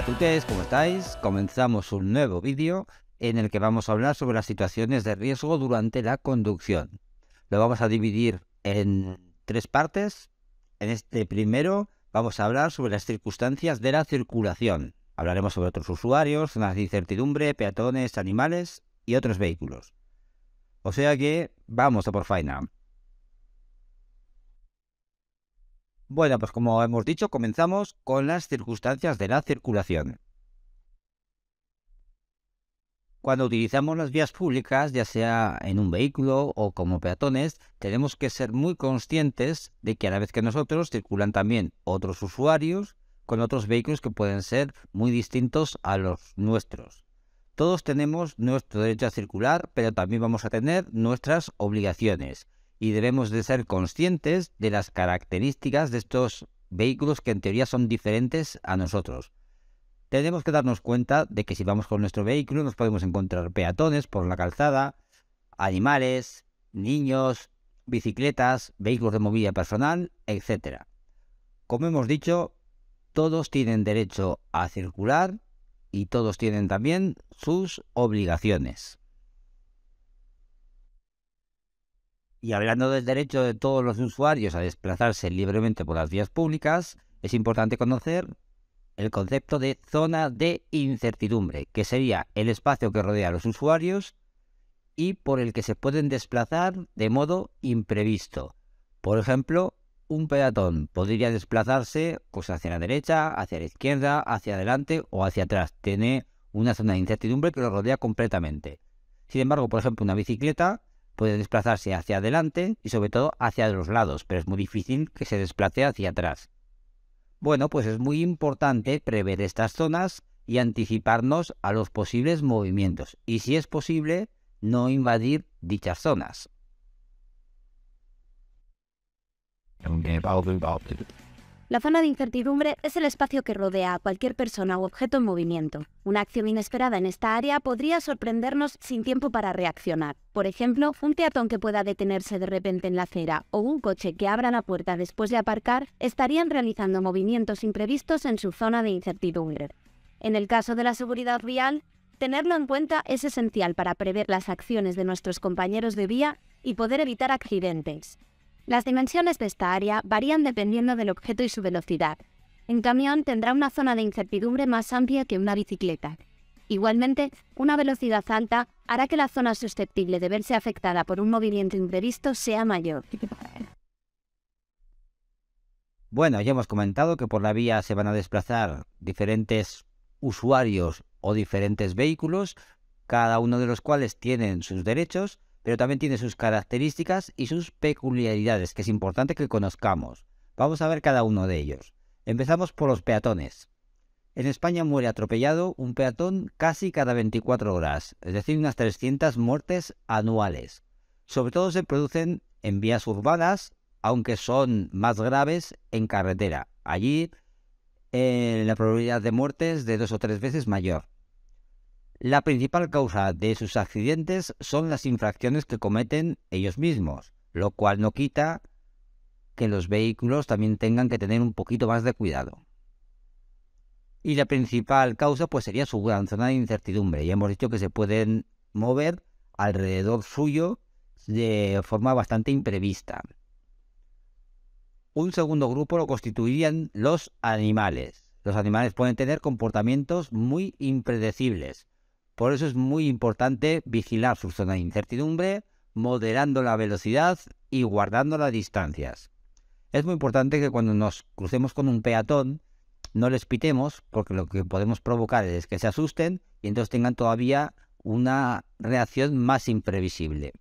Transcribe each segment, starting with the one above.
Hola tutés, ¿cómo estáis? Comenzamos un nuevo vídeo en el que vamos a hablar sobre las situaciones de riesgo durante la conducción. Lo vamos a dividir en tres partes. En este primero vamos a hablar sobre las circunstancias de la circulación. Hablaremos sobre otros usuarios, zonas de incertidumbre, peatones, animales y otros vehículos. O sea que vamos a por faena. Bueno, pues como hemos dicho, comenzamos con las circunstancias de la circulación. Cuando utilizamos las vías públicas, ya sea en un vehículo o como peatones, tenemos que ser muy conscientes de que a la vez que nosotros circulan también otros usuarios con otros vehículos que pueden ser muy distintos a los nuestros. Todos tenemos nuestro derecho a circular, pero también vamos a tener nuestras obligaciones y debemos de ser conscientes de las características de estos vehículos que en teoría son diferentes a nosotros. Tenemos que darnos cuenta de que si vamos con nuestro vehículo nos podemos encontrar peatones por la calzada, animales, niños, bicicletas, vehículos de movilidad personal, etc. Como hemos dicho, todos tienen derecho a circular y todos tienen también sus obligaciones. Y hablando del derecho de todos los usuarios a desplazarse libremente por las vías públicas, es importante conocer el concepto de zona de incertidumbre, que sería el espacio que rodea a los usuarios y por el que se pueden desplazar de modo imprevisto. Por ejemplo, un peatón podría desplazarse pues, hacia la derecha, hacia la izquierda, hacia adelante o hacia atrás. Tiene una zona de incertidumbre que lo rodea completamente. Sin embargo, por ejemplo, una bicicleta puede desplazarse hacia adelante y sobre todo hacia los lados, pero es muy difícil que se desplace hacia atrás. Bueno, pues es muy importante prever estas zonas y anticiparnos a los posibles movimientos y si es posible no invadir dichas zonas. La zona de incertidumbre es el espacio que rodea a cualquier persona u objeto en movimiento. Una acción inesperada en esta área podría sorprendernos sin tiempo para reaccionar. Por ejemplo, un peatón que pueda detenerse de repente en la acera o un coche que abra la puerta después de aparcar estarían realizando movimientos imprevistos en su zona de incertidumbre. En el caso de la seguridad vial, tenerlo en cuenta es esencial para prever las acciones de nuestros compañeros de vía y poder evitar accidentes. Las dimensiones de esta área varían dependiendo del objeto y su velocidad. En camión tendrá una zona de incertidumbre más amplia que una bicicleta. Igualmente, una velocidad alta hará que la zona susceptible de verse afectada por un movimiento imprevisto sea mayor. Bueno, ya hemos comentado que por la vía se van a desplazar diferentes usuarios o diferentes vehículos, cada uno de los cuales tienen sus derechos pero también tiene sus características y sus peculiaridades que es importante que conozcamos. Vamos a ver cada uno de ellos. Empezamos por los peatones. En España muere atropellado un peatón casi cada 24 horas, es decir, unas 300 muertes anuales. Sobre todo se producen en vías urbanas, aunque son más graves en carretera. Allí eh, la probabilidad de muerte es de dos o tres veces mayor. La principal causa de sus accidentes son las infracciones que cometen ellos mismos, lo cual no quita que los vehículos también tengan que tener un poquito más de cuidado. Y la principal causa pues sería su gran zona de incertidumbre. Ya hemos dicho que se pueden mover alrededor suyo de forma bastante imprevista. Un segundo grupo lo constituirían los animales. Los animales pueden tener comportamientos muy impredecibles, por eso es muy importante vigilar su zona de incertidumbre, moderando la velocidad y guardando las distancias. Es muy importante que cuando nos crucemos con un peatón no les pitemos porque lo que podemos provocar es que se asusten y entonces tengan todavía una reacción más imprevisible.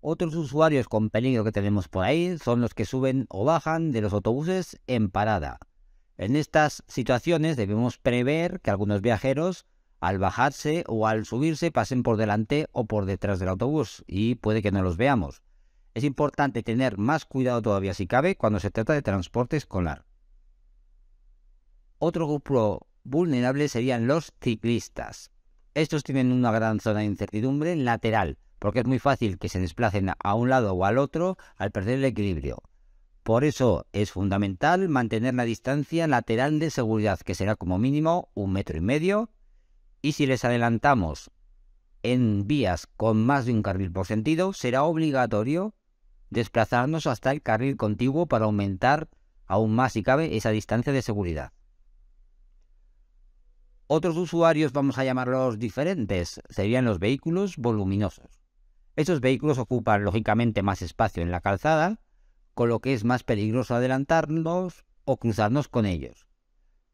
Otros usuarios con peligro que tenemos por ahí son los que suben o bajan de los autobuses en parada. En estas situaciones debemos prever que algunos viajeros al bajarse o al subirse pasen por delante o por detrás del autobús y puede que no los veamos. Es importante tener más cuidado todavía si cabe cuando se trata de transporte escolar. Otro grupo vulnerable serían los ciclistas. Estos tienen una gran zona de incertidumbre lateral, porque es muy fácil que se desplacen a un lado o al otro al perder el equilibrio. Por eso es fundamental mantener la distancia lateral de seguridad, que será como mínimo un metro y medio, y si les adelantamos en vías con más de un carril por sentido, será obligatorio desplazarnos hasta el carril contiguo para aumentar aún más si cabe esa distancia de seguridad. Otros usuarios, vamos a llamarlos diferentes, serían los vehículos voluminosos. Estos vehículos ocupan lógicamente más espacio en la calzada, con lo que es más peligroso adelantarnos o cruzarnos con ellos.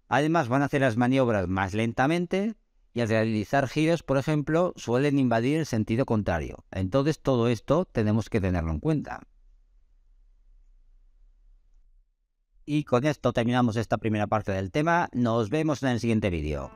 Además van a hacer las maniobras más lentamente y al realizar giros, por ejemplo, suelen invadir el sentido contrario. Entonces todo esto tenemos que tenerlo en cuenta. Y con esto terminamos esta primera parte del tema. Nos vemos en el siguiente vídeo.